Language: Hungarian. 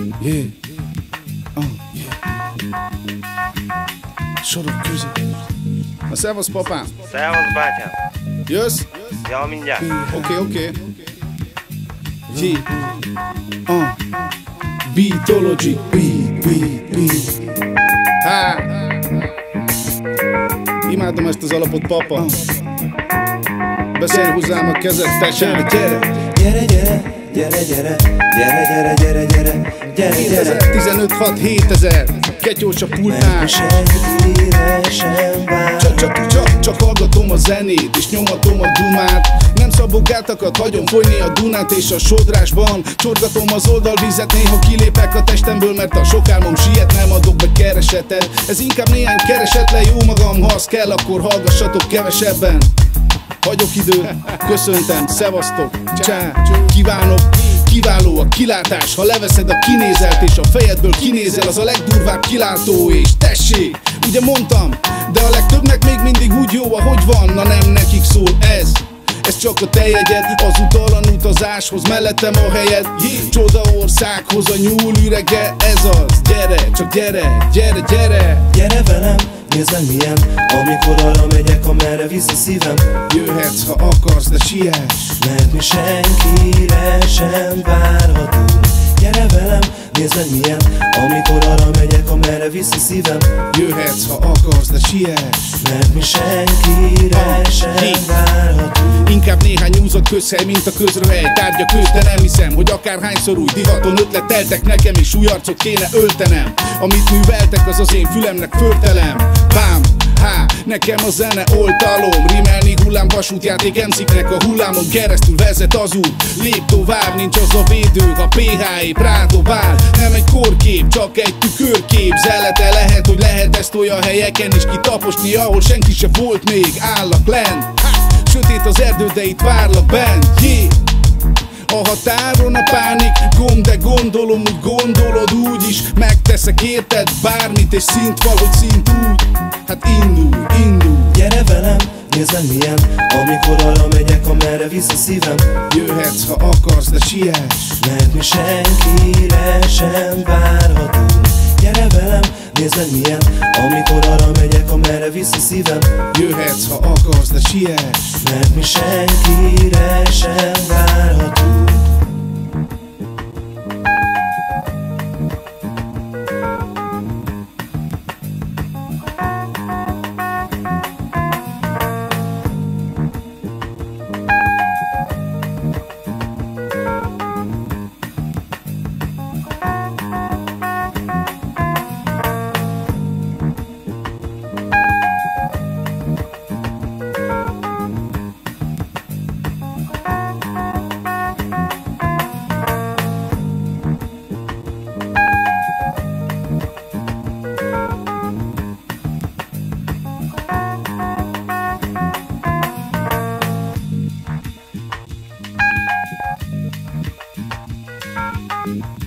Yeah. Oh, yeah. Sorok közé. Na, szevasz, papám. Szevasz, bátyám. Jössz? Ja, mindjárt. Oké, oké. Yeah. Uh. Beatology. Beat, beat, beat. Há. Imádom ezt az alapot, papa. Beszélj hozzám a kezed, tessék. Gyere, gyere, gyere, gyere, gyere, gyere, gyere, gyere, gyere. 15, 6, 7000, ketyós a pultnál. Csak, csak, csak, csak hallgatom a zenét, és nyomatom a dumát. Nem szabogátakat hagyom folyni a Dunát és a sodrásban. Csorgatom az oldalvizet, néha kilépek a testemből, mert a sok álmom siet, nem adok be keresetet. Ez inkább néhány keresetle jó magam, ha az kell, akkor hallgassatok kevesebben. Hagyok időt, köszöntem, szevasztok, csá, kívánok Kiváló a kilátás, ha leveszed a kinézelt És a fejedből kinézel, az a legdurvább kilátó És tessék, ugye mondtam De a legtöbbnek még mindig úgy jó, ahogy van. Na nem nekik szól ez. Ez csak a te jegyed, az utalan utazáshoz Mellettem a helyed, csoda országhoz A nyúl ürege, ez az. Gyere, csak gyere, gyere, gyere. Gyere velem, nézd meg milyen. Amikor arra megyek, amerre visz a szívem. Jöhetsz, ha akarsz, de siess. Mert mi senkire sem várhatunk. Gyere velem, nézd meg milyen. Amikor arra megyek, amerre visz a szívem. Jöhetsz, ha akarsz, de siess. Mert mi senkire sem várhatunk. Inkább néhány úzott közhely, mint a közröhely. Tárgya köz, de nem hiszem, hogy akárhányszor új divaton ötleteltek nekem És új arcot kéne öltenem. Amit műveltek, az az én fülemnek förtelem Bám, há, nekem a zene oltalom. Rimelni hullám vasútjáték emsziknek a hullámon keresztül vezet az út. Lép tovább, nincs az a védő, a PHE Prado bár Nem egy korkép, csak egy tükörkép. Zelete lehet, hogy lehet ezt olyan helyeken is kitaposni Ahol senki se volt még, állak lent! Sötét az erdő, de itt várlak bent yeah. A határon a pánik gond, de gondolom, úgy gondolod úgy is. Megteszek érted bármit, és szint valahogy szint úgy. Hát indulj, indulj. Gyere velem, nézd meg milyen. Amikor arra megyek, amerre visz a szívem. Jöhetsz, ha akarsz, de siess. Mert mi senkire sem várhatunk. Gyere velem, nézd milyen Amikor arra megyek, amerre visz a szívem. Jöhetsz, ha akarsz, de siess. Mert mi senkire you